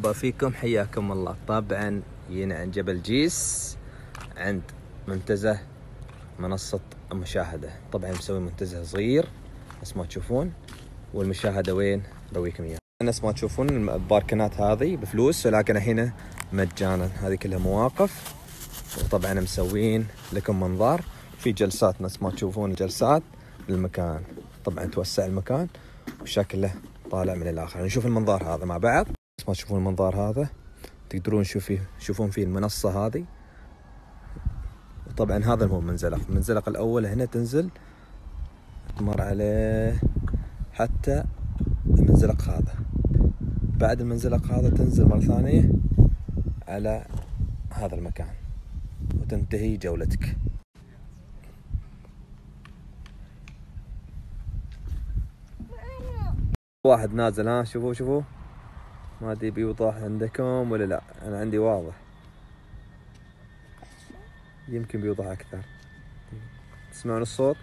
مرحبا فيكم حياكم الله. طبعا جينا عند جبل جيس عند منتزه منصة المشاهدة طبعا مسوي منتزه صغير نفس ما تشوفون. والمشاهدة وين؟ برويكم اياها نفس ما تشوفون الباركنات هذه بفلوس ولكن هنا مجانا. هذه كلها مواقف. وطبعا مسوين لكم منظار. في جلسات نفس ما تشوفون جلسات بالمكان. طبعا توسع المكان وشكله طالع من الآخر. نشوف المنظار هذا مع بعض. بس ما تشوفون المنظار هذا. تقدرون تشوف فيه تشوفون فيه المنصة هذه. وطبعا هذا هو المنزلق المنزلق الأول هنا تنزل. تمر عليه. حتى المنزلق هذا. بعد المنزلق هذا تنزل مرة ثانية على هذا المكان. وتنتهي جولتك. واحد نازل ها؟ شوفوا شوفوا. ما أدري بيوضح عندكم ولا لا. أنا عندي واضح. يمكن بيوضح أكثر. تسمعون الصوت؟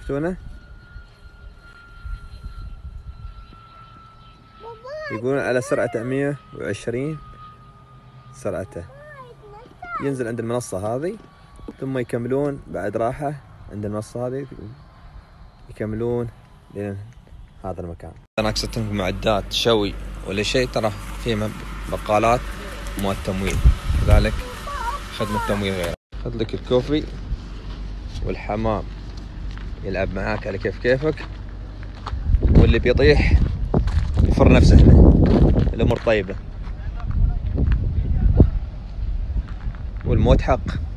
شفتونه يقولون على سرعته 120 سرعته. ينزل عند المنصة هذه ثم يكملون بعد راحة. عند المنصة هذه يكملون لين هذا المكان. اقصد معدات شوي ولا شيء ترى في بقالات مواد تمويل لذلك خدمة تمويل غير. خذ لك الكوفي والحمام. يلعب معاك على كيف كيفك. واللي بيطيح يفر نفسه الأمور طيبة. والموت حق.